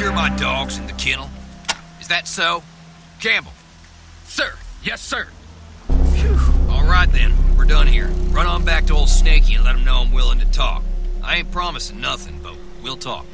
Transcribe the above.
sure my dog's in the kennel? Is that so? Campbell. Sir, yes, sir. Phew. All right then, we're done here. Run on back to old Snaky and let him know I'm willing to talk. I ain't promising nothing, but we'll talk.